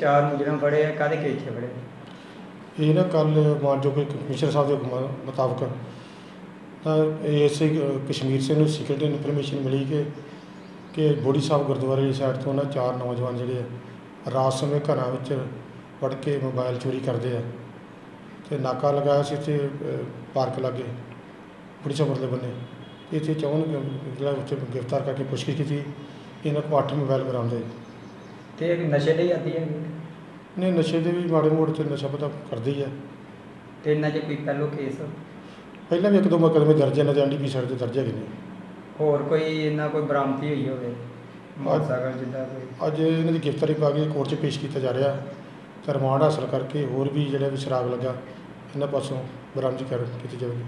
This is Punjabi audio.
ਕਾਹਦੇ ਕੇਸ 'ਚ ਫੜੇ? ਇਹ ਨਾ ਕੱਲ ਮਾਨਯੋਗ ਕਮਿਸ਼ਨਰ ਸਾਹਿਬ ਦੇ ਹੁਕਮਾਂ ਮੁਤਾਬਕ, ਤਾਂ ਐਸਏ ਕਸ਼ਮੀਰ ਸਿੰਘ ਨੂੰ ਸੀਕ੍ਰੀਟ ਇਨਫੋਰਮੇਸ਼ਨ ਮਿਲੀ ਕਿ ਕਿ ਬੋੜੀ ਸਾਹਿਬ ਗੁਰਦੁਆਰੇ ਦੀ ਸਾਈਡ ਤੋਂ ਨਾ ਚਾਰ ਨੌਜਵਾਨ ਜਿਹੜੇ ਆ, ਰਾਤ ਸਮੇਂ ਘਰਾਂ ਵਿੱਚ ਵੜ ਕੇ ਮੋਬਾਈਲ ਚੋਰੀ ਕਰਦੇ ਆ। ਤੇ ਨਾਕਾ ਲਗਾਇਆ ਸੀ ਇੱਥੇ ਪਾਰਕ ਲਾਗੇ, ਬੜੀ ਸਾਹਿਬ ਦੇ ਬੰਨੇ। ਇੱਥੇ ਚੌਨ ਜਿਹੜਾ ਉੱਥੇ ਗ੍ਰਿਫਤਾਰ ਕਰਕੇ ਪੁੱਛਗਿੱਛ ਕੀਤੀ, ਇਹਨਾਂ ਕੋਲ 8 ਮੋਬਾਈਲ ਬਰਾਮਦ ਹੋਏ। ਤੇ ਇਹ ਨਸ਼ੇ ਲਈ ਆਦੀ ਹੈ ਨੇ ਨਸ਼ੇ ਦੇ ਵੀ ਮਾੜੇ ਮੋੜੇ ਤੇ ਨਸ਼ਾ ਪਤਾ ਕਰਦੇ ਹੀ। ਤੇ ਇਹਨਾਂ 'ਚ ਕੋਈ ਪਹਿਲੋ ਕੇਸ ਪਹਿਲਾਂ ਵੀ ਇੱਕ ਦੋ ਮੁਕੱਦਮੇ ਦਰਜ ਹੈ ਨਾ ਐਨਡੀਪੀ ਸਾਈਡ ਤੇ ਦਰਜ ਹੈਗੇ ਨੇ। ਹੋਰ ਕੋਈ ਇਹਨਾਂ ਕੋਈ ਬਰਾਮਦੀ ਹੋਈ ਹੋਵੇ? ਮੋਟਰਸਾਈਕਲ ਜਿੱਦਾਂ ਕੋਈ? ਅੱਜ ਇਹਨਾਂ ਦੀ ਗ੍ਰਿਫਤਾਰੀ ਪਾ ਕੇ ਕੋਰਟ 'ਚ ਪੇਸ਼ ਕੀਤਾ ਜਾ ਰਿਹਾ। ਤੇ ਰਿਮਾਂਡ ਹਾਸਲ ਕਰਕੇ ਹੋਰ ਵੀ ਜਿਹੜਾ ਵੀ ਸ਼ਰਾਬ ਲੱਗਾ ਇਹਨਾਂ ਪਾਸੋਂ ਬਰਾਮਦ ਕਰ ਕੀਤੀ ਜਾਵੇਗੀ।